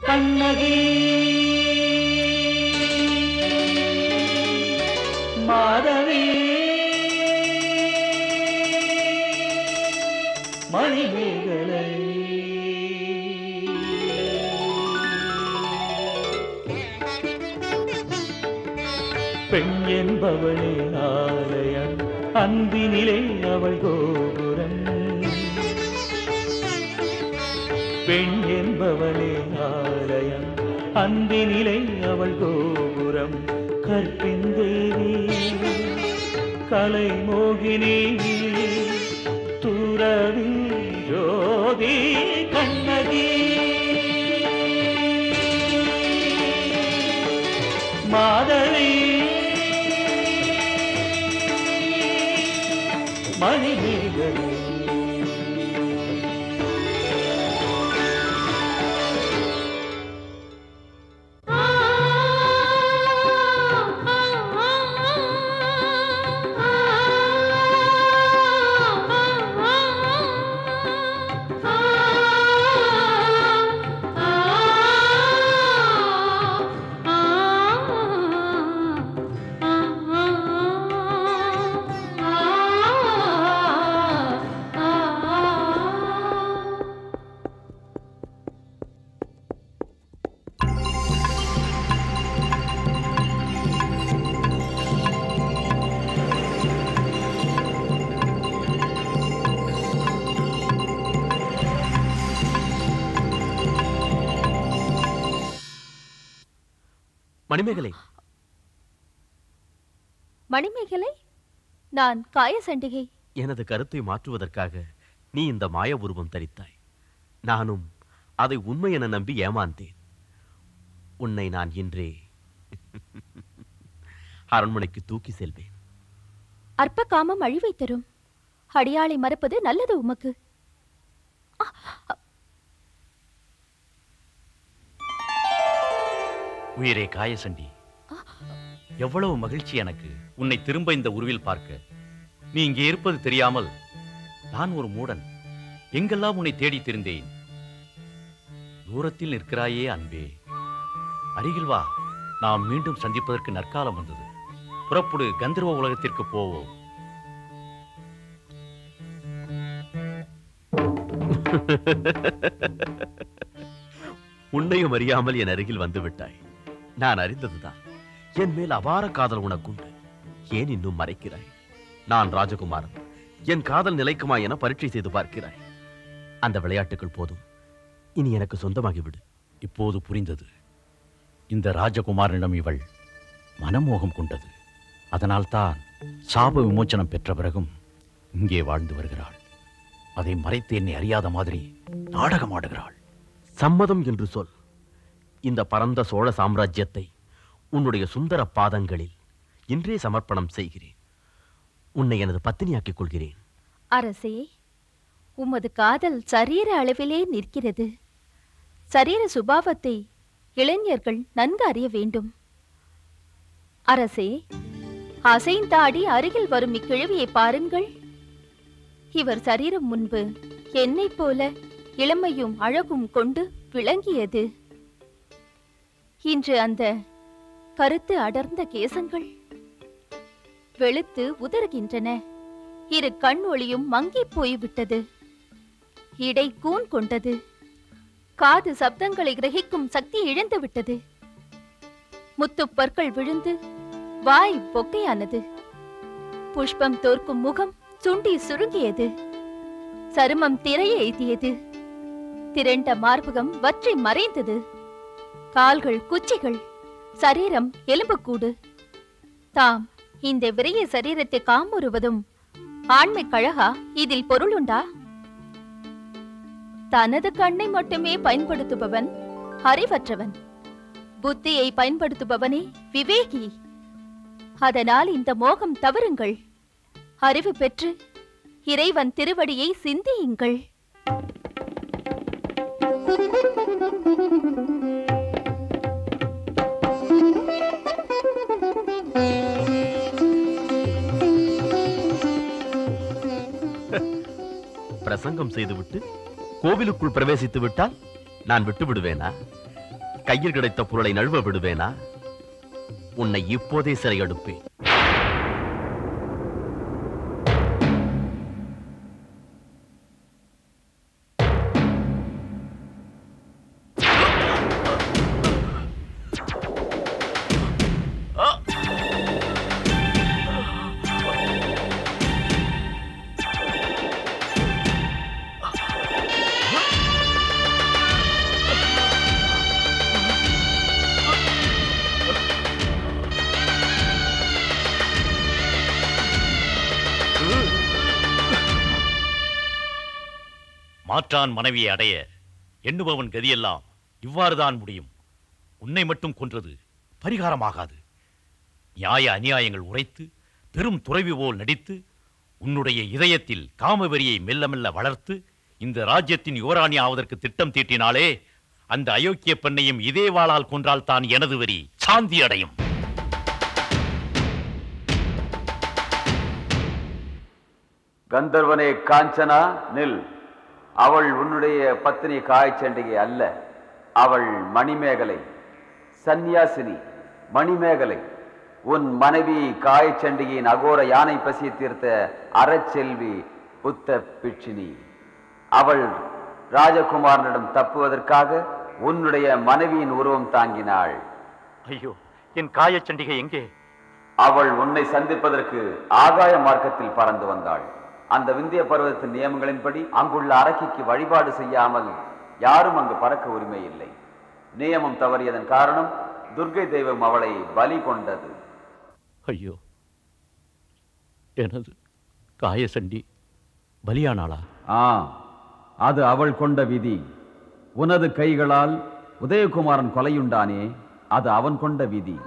கண்ணகி. மாதவி. மணிமேகலை. பெண் என்பவளே ஆலயம் அன்பினிலே அவள் கோ நிலை அவள் கோபுரம் கற்பின் தேவி. கலை மோகினி துறவி ஜோதி கண்ணகி. மாதவி. மணிமேகலை மணிமேகலை. மணிமேகலை? நான் காயசண்டிகை எனது கருத்தை மாற்றுவதற்காக நீ இந்த மாய உருவம் தரித்தாய். நானும் அதை உண்மை என நம்பி ஏமாந்தேன். உன்னை நான் இன்றே அரண்மனைக்கு தூக்கி செல்வேன். அற்ப காமம் அழிவை தரும். அடியாளை மறப்பது நல்லது உமக்கு. உயிரே காயசண்டி எவ்வளவு மகிழ்ச்சி எனக்கு உன்னை திரும்ப இந்த உருவில் பார்க்க. நீ இங்கே இருப்பது தெரியாமல் நான் ஒரு மூடன். எங்கெல்லாம் உன்னை தேடி திரிந்தேன்? தூரத்தில் நிற்கிறாயே அன்பே. அருகில் வா நாம் மீண்டும் சந்திப்பதற்கு நற்காலம் வந்தது. புறப்படு கந்தர்வ உலகத்திற்கு போவோம். உன்னையும் அறியாமல் என் அருகில் வந்துவிட்டாய் நான் அறிந்ததுதான். என் மேல் அபார காதல் உனக்குண்டு ஏன் இன்னும் மறைக்கிறாய்? நான் ராஜகுமாரன். என் காதல் நிலைக்குமா என பரீட்சை செய்து பார்க்கிறாய். அந்த விளையாட்டுகள் போதும். இனி எனக்கு சொந்தமாகிவிடு இப்போது புரிந்தது. இந்த ராஜகுமாரனிடம் இவள் மனமோகம் கொண்டது. அதனால்தான் சாப விமோச்சனம் பெற்ற பிறகும் இங்கே வாழ்ந்து வருகிறாள். அதை மறைத்து என்னை அறியாத மாதிரி நாடகம் ஆடுகிறாள் சம்மதம் என்று சொல். இந்த பரந்த சோழ சாம்ராஜ்யத்தை உன்னுடைய சுந்தர பாதங்களில் இன்றே சமர்ப்பணம் செய்கிறேன். உன்னை எனது பத்தினியாக்கிக் கொள்கிறேன். அரசே உமது காதல் சரீர அளவிலே நிற்கிறது. சரீர சுபாவத்தை இளைஞர்கள் நன்கு அறிய வேண்டும். அரசே அசைந்தாடி அருகில் வரும் இக்கிழவியை பாருங்கள். இவர் சரீரம் முன்பு என்னைப் போல இளமையும் அழகும் கொண்டு விளங்கியது. இன்று அந்த கருத்து அடர்ந்த கேசங்கள் வெளுத்து உதறுகின்றன. இரு கண் ஒளியும் மங்கிப் போய்விட்டது. இடை கூன் கொண்டது. காது சப்தங்களை கிரகிக்கும் சக்தி இழந்து விட்டது. முத்துப்பற்கள் விழுந்து வாய் பொக்கையானது. புஷ்பம் தோற்கும் முகம் சுண்டி சுருங்கியது. சருமம் திரைய எய்தியது திரண்ட மார்பகம் வற்றி மறைந்தது. கால்கள் குச்சிகள் சரீரம் எலும்புக்கூடு. தாம் இந்த விரைய சரீரத்தை காமுறுவதும் ஆண்மை கழகா? இதில் பொருளுண்டா தனது கண்ணை மட்டுமே பயன்படுத்துபவன் அறிவற்றவன். புத்தியை பயன்படுத்துபவனே விவேகி. அதனால் இந்த மோகம் தவறுங்கள். அறிவு பெற்று இறைவன் திருவடியை சிந்தியுங்கள். செய்துவிட்டு கோவிலுக்குள் பிரவேசித்து விட்டால் நான் விட்டு விடுவேனா கையில் கிடைத்த பொருளை நழுவ விடுவேனா? உன்னை இப்போதே சிறையெடுப்பேன். தான் மனைவியை அடைய எண்ணுபவன் கதியெல்லாம் இவ்வாறுதான் முடியும். உன்னை மட்டும் கொன்றது பரிகாரமாகாது. நியாய அநியாயங்கள் உரைத்து பெரும் துறவி போல் நடித்து உன்னுடைய இதயத்தில் காமவெறியை மெல்ல மெல்ல வளர்த்து இந்த ராஜ்யத்தின் யுவராணி ஆவதற்கு திட்டம் தீட்டினாலே அந்த அயோக்கிய பெண்ணையும் இதே வாளால் கொன்றால் தான் எனது வரி சாந்தி அடையும். கந்தர்வனே காஞ்சனா நில். அவள் உன்னுடைய பத்தினி காய்ச்சண்டிகை அல்ல. அவள் மணிமேகலை. சந்நியாசினி மணிமேகலை. உன் மனைவி காய்ச்சண்டிகையின் அகோர யானை பசி தீர்த்த அறச்செல்வி புத்த பிட்சினி அவள் ராஜகுமாரனிடம் தப்புவதற்காக உன்னுடைய மனைவியின் உருவம் தாங்கினாள். ஐயோ என் காயச்சண்டிகை எங்கே? அவள் உன்னை சந்திப்பதற்கு ஆகாய மார்க்கத்தில் பறந்து வந்தாள். அந்த விந்திய பருவத்தின் நியமங்களின்படி அங்குள்ள அரக்கிக்கு வழிபாடு செய்யாமல் யாரும் அங்கு பறக்க உரிமை இல்லை. நியமம் தவறியதன் காரணம் துர்க்கை தெய்வம் அவளை பலி கொண்டது. ஐயோ. எனது காயசண்டி பலியானாளா? ஆ அது அவள் கொண்ட விதி. உனது கைகளால் உதயகுமாரன் கொலையுண்டானே அது அவன் கொண்ட விதி.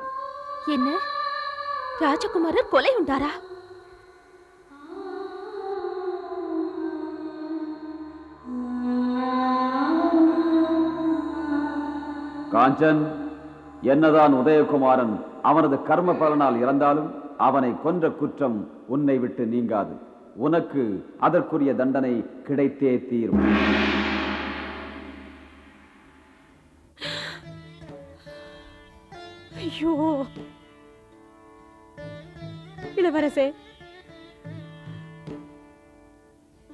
என்ன? ராஜகுமாரர் கொலை காஞ்சன் என்னதான் உதயகுமாரன் அவனது கர்ம பலனால் இறந்தாலும் அவனை கொன்ற குற்றம் உன்னை விட்டு நீங்காது. உனக்கு அதற்குரிய தண்டனை கிடைத்தே தீரும். ஐயோ. இளவரசே.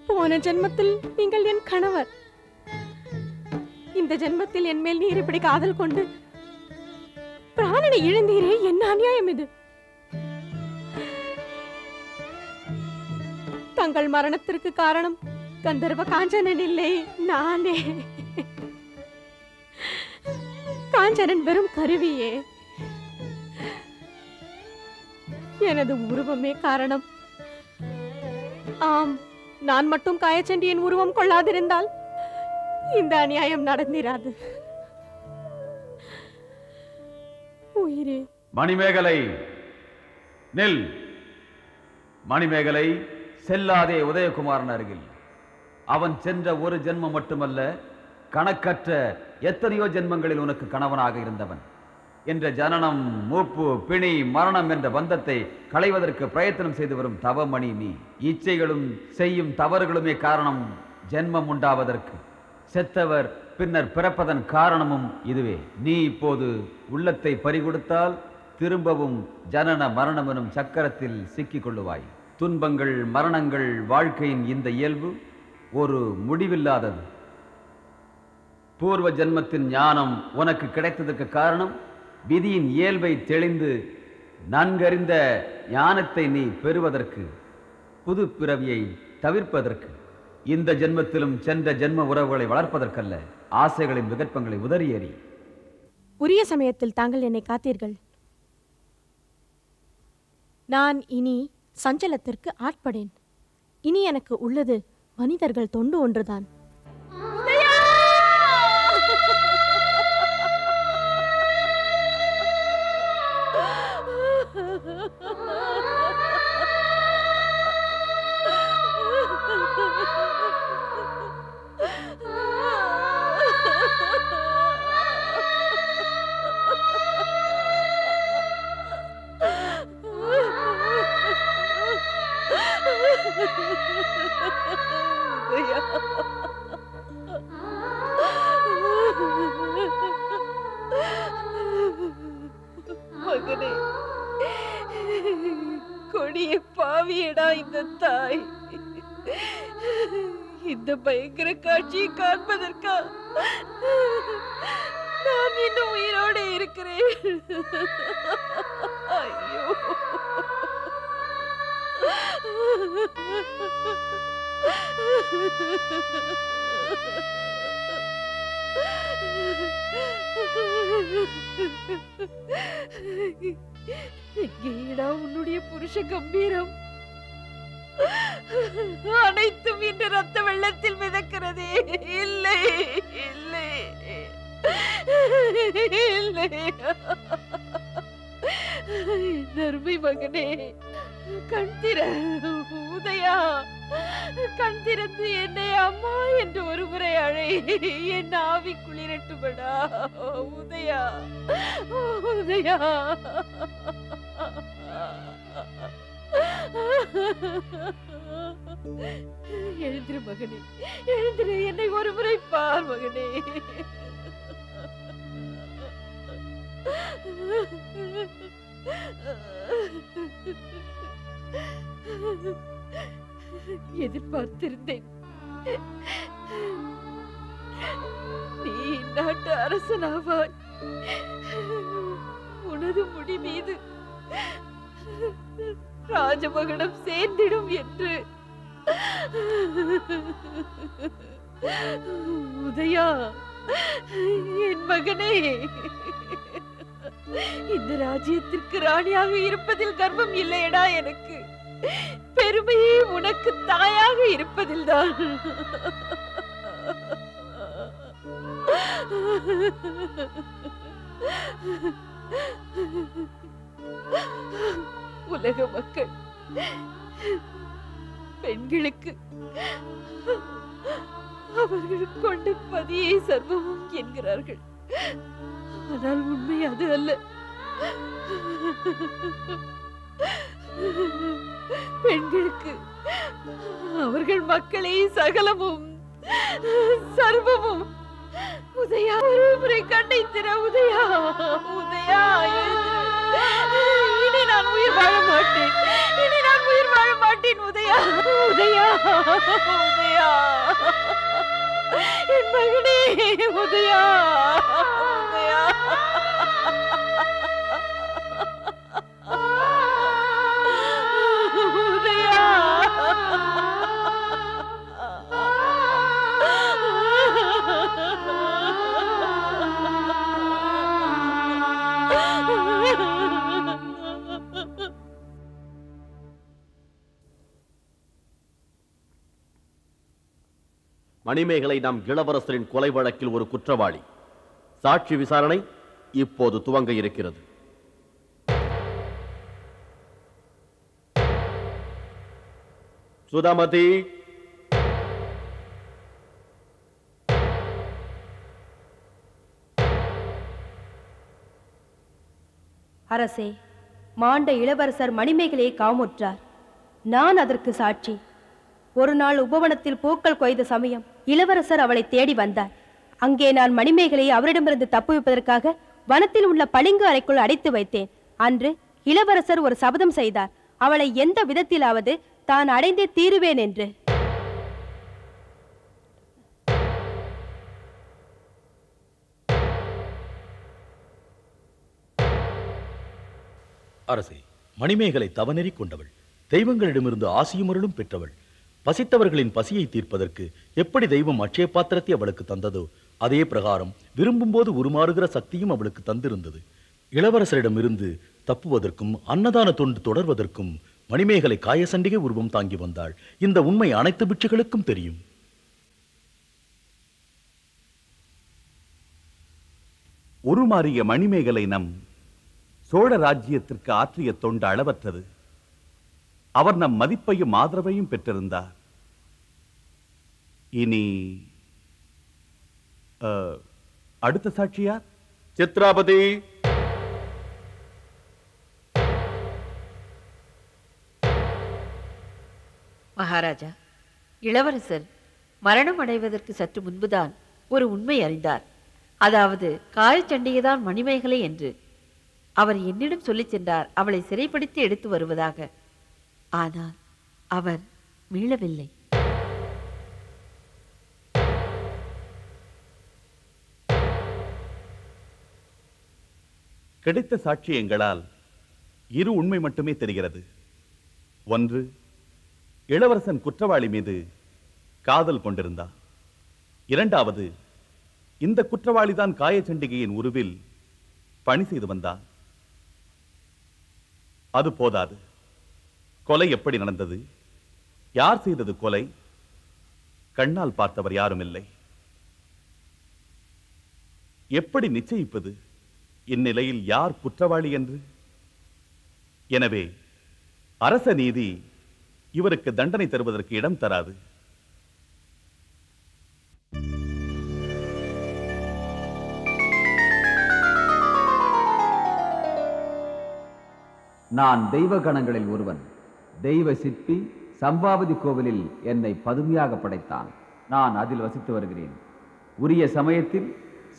போன ஜென்மத்தில் நீங்கள் என் கணவர். இந்த ஜென்மத்தில் என் மேல் நீர் இப்படி காதல் கொண்டு பிராணனை இழந்தீரே என்ன அநியாயம் இது? தங்கள் மரணத்திற்கு காரணம் கந்தர்வ காஞ்சனன் இல்லை நானே. காஞ்சனன் வெறும் கருவியே. எனது உருவமே காரணம். ஆம் நான் மட்டும் காயச்சண்டியின் உருவம் கொள்ளாதிருந்தால் இந்த அநியாயம் நடந்திராது. உயிரே. மணிமேகலை நில். மணிமேகலை செல்லாதே உதயகுமாரன் அருகில். அவன் சென்ற ஒரு ஜென்மம் மட்டுமல்ல கணக்கற்ற எத்தனையோ ஜென்மங்களில் உனக்கு கணவனாக இருந்தவன். என்ற ஜனனம் மூப்பு பிணி மரணம் என்ற பந்தத்தை களைவதற்கு பிரயத்தனம் செய்து வரும் தவமணி நீ. இச்சைகளும் செய்யும் தவறுகளுமே காரணம் ஜென்மம் உண்டாவதற்கு. செத்தவர் பின்னர் பிறப்பதன் காரணமும் இதுவே. நீ இப்போது உள்ளத்தை பறிகொடுத்தால் திரும்பவும் ஜனன மரணம் எனும் சக்கரத்தில் சிக்கிக் கொள்ளுவாய் துன்பங்கள் மரணங்கள் வாழ்க்கையின் இந்த இயல்பு ஒரு முடிவில்லாதது. பூர்வ ஜென்மத்தின் ஞானம் உனக்கு கிடைத்ததற்கு காரணம் விதியின் இயல்பை தெளிந்து நன்கறிந்த ஞானத்தை நீ பெறுவதற்கு புது பிறவியை தவிர்ப்பதற்கு. இந்த ஜென்மத்திலும் சென்ற ஜென்ம உறவுகளை வளர்ப்பதற்கல்ல ஆசைகளின் விகற்பங்களை உதறியேறி உரிய சமயத்தில் தாங்கள் என்னை காத்தீர்கள். நான் இனி சஞ்சலத்திற்கு ஆட்படேன். இனி எனக்கு உள்ளது மனிதர்கள் தொண்டு ஒன்றுதான். Ha ha ha! பாவியடா இந்த தாய். இந்த பயங்கர காட்சியை காண்பதற்கா நான் இன்னும் உயிரோடு இருக்கிறேன். ஐயோ. எங்கேடா உன்னுடைய புருஷ கம்பீரம். அனைத்தும் இன்று ரத்த வெள்ளத்தில் மிதக்கிறது. இல்லை இல்லை. இல்லை. என் மகனே கண் திற உதயா. கண் திறந்து என்னை அம்மா என்று ஒரு முறை அழை. என் ஆவி குளிரட்டுமடா. உதயா உதயா. எழுந்திரு மகனே எழுந்திரு என்னை ஒரு முறை பார் மகனே. எதிர்பார்த்திருந்தேன். நீ நாட்டு அரசனாவாய். உனது முடி மீது ராஜமகனம் சேர்ந்திடும் என்று. உதயா என் மகனே. இந்த ராஜ்யத்திற்கு ராணியாக இருப்பதில் கர்வம் இல்லையடா எனக்கு. பெருமையே உனக்கு தாயாக இருப்பதில் தான் உலக மக்கள் பெண்களுக்கு அவர்கள் கொண்ட பதியை சர்வமும் என்கிறார்கள். ஆனால் உண்மை அது அல்ல. பெண்களுக்கு அவர்கள் மக்களை சகலமும் சர்வமும் உதயா ஒரு முறை கண்டை திற உதயா உதயா நான் உயிர் வாழ மாட்டேன். இனி நான் உயிர் வாழ மாட்டேன் உதயா. உதயா. உதயா. என் மகனே உதயா. மணிமேகலை நம் இளவரசரின் கொலை வழக்கில் ஒரு குற்றவாளி. சாட்சி விசாரணை இப்போது துவங்க இருக்கிறது. சுதாமதி! அரசே மாண்ட இளவரசர் மணிமேகலையை காமுற்றார். நான் அதற்கு சாட்சி. ஒரு நாள் உபவனத்தில் பூக்கள் கொய்த சமயம் இளவரசர் அவளை தேடி வந்தார். அங்கே நான் மணிமேகலையை அவரிடமிருந்து தப்புவிப்பதற்காக வனத்தில் உள்ள பளிங்கு அறைக்குள் அடைத்து வைத்தேன். அன்று இளவரசர் ஒரு சபதம் செய்தார். அவளை எந்த விதத்திலாவது தான் அடைந்தே தீருவேன் என்று. அரசே மணிமேகலை தவநெறி கொண்டவள். தெய்வங்களிடமிருந்து ஆசியும் அருளும் பெற்றவள். பசித்தவர்களின் பசியை தீர்ப்பதற்கு எப்படி தெய்வம் அட்சய பாத்திரத்தை அவளுக்கு தந்ததோ அதே பிரகாரம் விரும்பும்போது உருமாறுகிற சக்தியும் அவளுக்கு தந்திருந்தது. இளவரசரிடமிருந்து தப்புவதற்கும் அன்னதான தொண்டு தொடர்வதற்கும் மணிமேகலை காயசண்டிகை உருவம் தாங்கி வந்தாள். இந்த உண்மை அனைத்து பிட்சுகளுக்கும் தெரியும். உருமாறிய மணிமேகலை நம் சோழ ராஜ்யத்திற்கு ஆற்றிய தொண்டு அளவற்றது. அவர் நம் மதிப்பையும் ஆதரவையும் பெற்றிருந்தார். இனி அடுத்த சாட்சியார்? சித்ராபதி. மகாராஜா இளவரசர் மரணம் அடைவதற்கு சற்று முன்புதான் ஒரு உண்மை அறிந்தார். அதாவது காயச்சண்டிகைதான் மணிமேகலை என்று. அவர் என்னிடம் சொல்லிச் சென்றார் அவளை சிறைப்படுத்தி எடுத்து வருவதாக. ஆனால் அவர் மீளவில்லை கிடைத்த சாட்சியங்களால் இரு உண்மை மட்டுமே தெரிகிறது. ஒன்று இளவரசன் குற்றவாளி மீது காதல் கொண்டிருந்தான் இரண்டாவது இந்த குற்றவாளிதான் காயச்சண்டிகையின் உருவில் பணி செய்து வந்தான். அது போதாது. கொலை எப்படி நடந்தது? யார் செய்தது கொலை? கண்ணால் பார்த்தவர் யாரும் இல்லை. எப்படி நிச்சயிப்பது? இந்நிலையில் யார் குற்றவாளி என்று? எனவே அரச நீதி இவருக்கு தண்டனை தருவதற்கு இடம் தராது. நான் தெய்வ கணங்களில் ஒருவன். தெய்வ சிற்பி சம்பாவதி கோவிலில் என்னை பதுமையாக படைத்தான். நான் அதில் வசித்து வருகிறேன். உரிய சமயத்தில்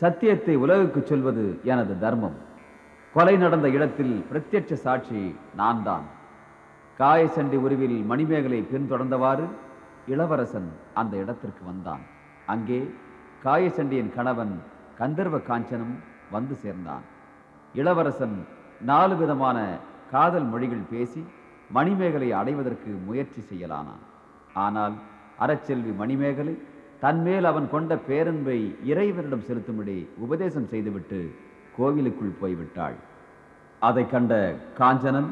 சத்தியத்தை உலகுக்கு சொல்வது எனது தர்மம். கொலை நடந்த இடத்தில் பிரத்யட்ச சாட்சி நான் தான் காயசண்டி உருவில் மணிமேகலை பின்தொடர்ந்தவாறு இளவரசன் அந்த இடத்திற்கு வந்தான். அங்கே காயசண்டியின் கணவன் கந்தர்வ காஞ்சனும் வந்து சேர்ந்தான். இளவரசன் நாலு விதமான காதல் மொழிகள் பேசி மணிமேகலை அடைவதற்கு முயற்சி செய்யலானான் ஆனால் அறச்செல்வி மணிமேகலை தன்மேல் அவன் கொண்ட பேரன்பை இறைவனிடம் செலுத்தும்படி உபதேசம் செய்துவிட்டு கோவிலுக்குள் போய்விட்டாள். அதை கண்ட காஞ்சனன்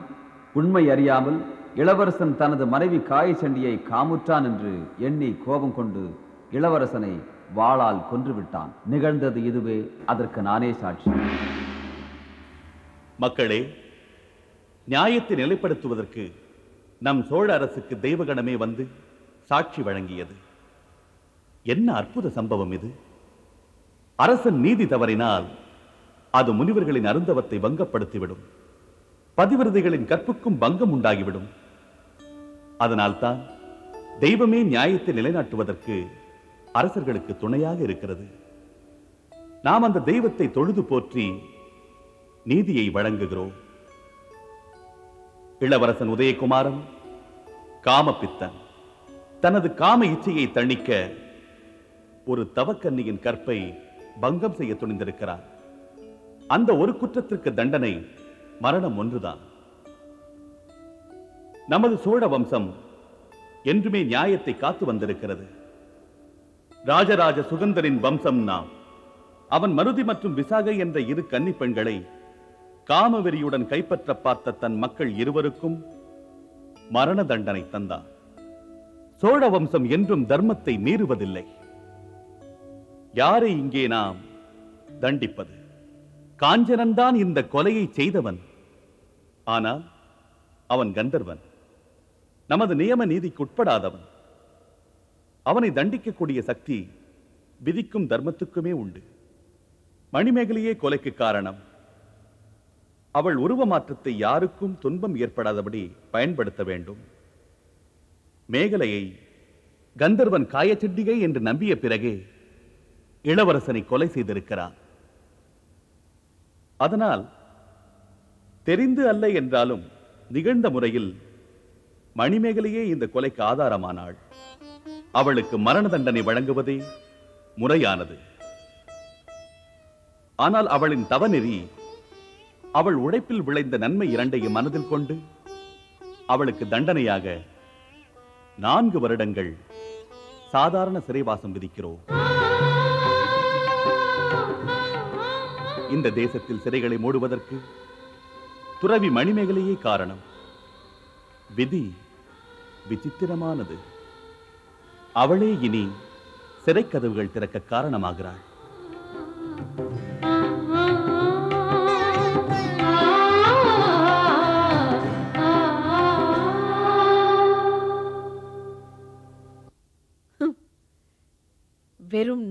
உண்மை அறியாமல் இளவரசன் தனது மனைவி காயச்சண்டியை காமுற்றான் என்று எண்ணி கோபம் கொண்டு இளவரசனை வாளால் கொன்றுவிட்டான். நிகழ்ந்தது இதுவே அதற்கு நானே சாட்சி. மக்களே நியாயத்தை நிலைப்படுத்துவதற்கு நம் சோழ அரசுக்கு தெய்வகணமே வந்து சாட்சி வழங்கியது. என்ன அற்புத சம்பவம் இது? அரசன் நீதி தவறினால் அது முனிவர்களின் அருந்தவத்தை பங்கப்படுத்திவிடும். பதிவிரதைகளின் கற்புக்கும் பங்கம் உண்டாகிவிடும். அதனால்தான் தெய்வமே நியாயத்தை நிலைநாட்டுவதற்கு அரசர்களுக்கு துணையாக இருக்கிறது. நாம் அந்த தெய்வத்தை தொழுது போற்றி நீதியை வழங்குகிறோம். இளவரசன் உதயகுமாரன் காமபித்தன். தனது காம இச்சையை தணிக்க ஒரு தவக்கன்னியின் கற்பை பங்கம் செய்ய துணிந்திருக்கிறார். அந்த ஒரு குற்றத்திற்கு தண்டனை மரணம் ஒன்றுதான். நமது சோழ வம்சம் என்றுமே நியாயத்தை காத்து வந்திருக்கிறது. ராஜராஜ சுகந்தரின் வம்சம் நாம். அவன் மருதி மற்றும் விசாகை என்ற இரு கன்னிப் பெண்களை காமவெறியுடன் கைப்பற்ற பார்த்த தன் மக்கள் இருவருக்கும் மரண தண்டனை தந்தான். சோழ வம்சம் என்றும் தர்மத்தை மீறுவதில்லை. யாரை இங்கே நாம் தண்டிப்பது? காஞ்சனன்தான் இந்த கொலையை செய்தவன். ஆனால் அவன் கந்தர்வன். நமது நியம நீதிக்கு உட்படாதவன். அவனை தண்டிக்கக்கூடிய சக்தி விதிக்கும் தர்மத்துக்குமே உண்டு. மணிமேகலையே கொலைக்கு காரணம். அவள் உருவ மாற்றத்தை யாருக்கும் துன்பம் ஏற்படாதபடி பயன்படுத்த வேண்டும். மேகலையை கந்தர்வன் காயச்செட்டிகை என்று நம்பிய பிறகே இளவரசனை கொலை செய்திருக்கிறான். அதனால் தெரிந்து அல்ல என்றாலும் நிகழ்ந்த முறையில் மணிமேகலையே இந்த கொலைக்கு ஆதாரமானாள். அவளுக்கு மரண தண்டனை வழங்குவதே முறையானது. ஆனால் அவளின் தவநெறி அவள் உழைப்பில் விளைந்த நன்மை இரண்டையும் மனதில் கொண்டு அவளுக்கு தண்டனையாக நான்கு வருடங்கள் சாதாரண சிறைவாசம் விதிக்கிறோம். இந்த தேசத்தில் சிறைகளை மூடுவதற்கு துறவி மணிமேகலையே காரணம். விதி விசித்திரமானது. அவளே இனி சிறைக்கதவுகள் திறக்க காரணமாகிறாள்.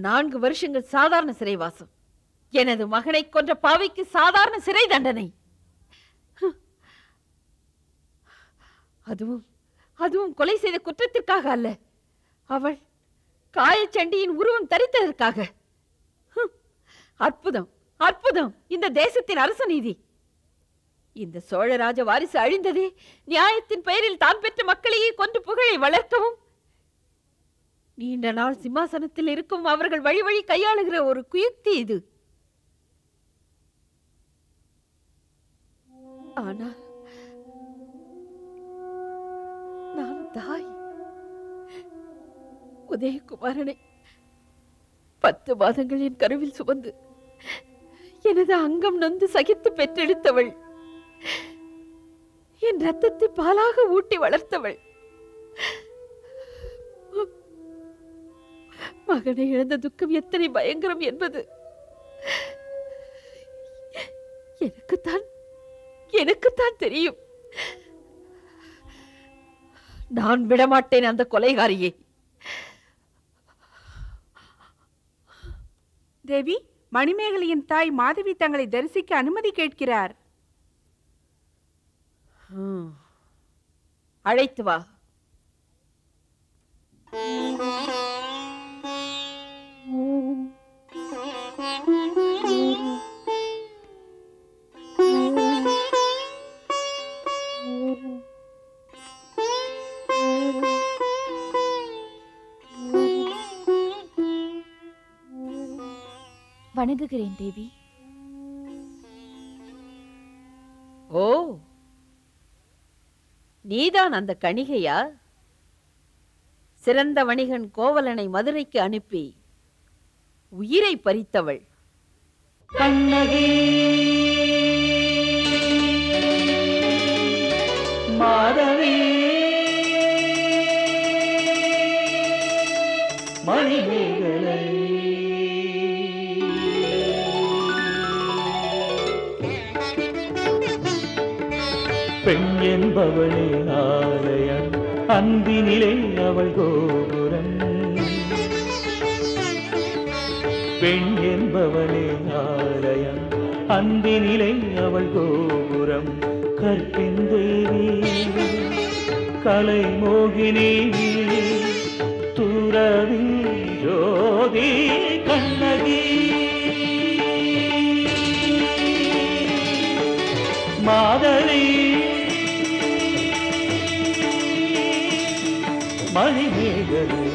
நான்கு வருஷங்கள் சாதாரண சிறைவாசம். எனது மகனை கொன்ற பாவிக்கு சாதாரண சிறை தண்டனை. அதுவும் அதுவும் கொலை செய்த குற்றத்திற்காக அல்ல. அவள் காயச்சண்டியின் உருவம் தரித்ததற்காக. அற்புதம் அற்புதம்! இந்த தேசத்தின் அரச நீதி. இந்த சோழராஜ வாரிசு அழிந்ததே நியாயத்தின் பெயரில் தான் பெற்ற மக்களையே கொன்று புகழை வளர்க்கவும். நீண்ட நாள் சிம்மாசனத்தில் இருக்கும் அவர்கள் வழி வழி கையாளுகிற ஒரு குயுக்தி இது. ஆனால் நான் தாய். உதயகுமாரனை பத்து மாதங்கள் என் கருவில் சுமந்து எனது அங்கம் நொந்து சகித்து பெற்றெடுத்தவள். என் ரத்தத்தை பாலாக ஊட்டி வளர்த்தவள். மகனை இழந்த துக்கம் எத்தனை பயங்கரம் என்பது. எனக்குத்தான் எனக்குத்தான் தெரியும். நான் விடமாட்டேன் அந்த கொலைகாரியை. தேவி மணிமேகலையின் தாய் மாதவி தங்களை தரிசிக்க அனுமதி கேட்கிறார். அழைத்து வா. வணங்குகிறேன் தேவி. ஓ நீதான் அந்த கணிகையா? சிறந்த வணிகன் கோவலனை மதுரைக்கு அனுப்பி உயிரை பறித்தவள். கண்ணகி மாதவி அவளே ஆலயம் அன்பினிலே அவள் கோபுரம். பெண் என்பவளே ஆலயம் அன்பினிலே அவள் கோபுரம். கற்பின் தேவி கலை மோகினேவி மணிமேகலை